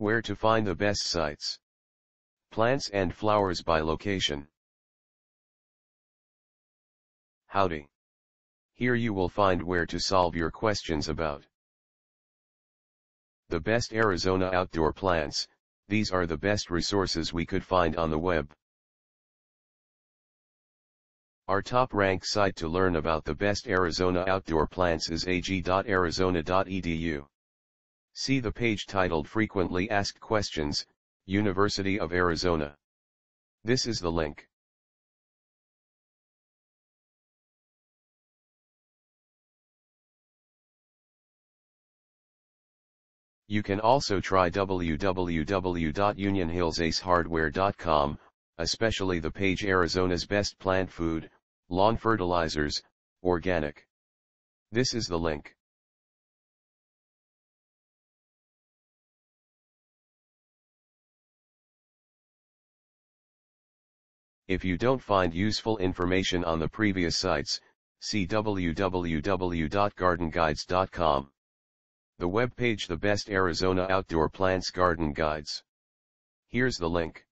Where to find the best sites. Plants and flowers by location. Howdy. Here you will find where to solve your questions about the best Arizona outdoor plants, these are the best resources we could find on the web. Our top ranked site to learn about the best Arizona outdoor plants is ag.arizona.edu. See the page titled Frequently Asked Questions, University of Arizona. This is the link. You can also try www.unionhillsacehardware.com, especially the page Arizona's best plant food, lawn fertilizers, organic. This is the link. If you don't find useful information on the previous sites, see www.gardenguides.com. The web page The Best Arizona Outdoor Plants Garden Guides. Here's the link.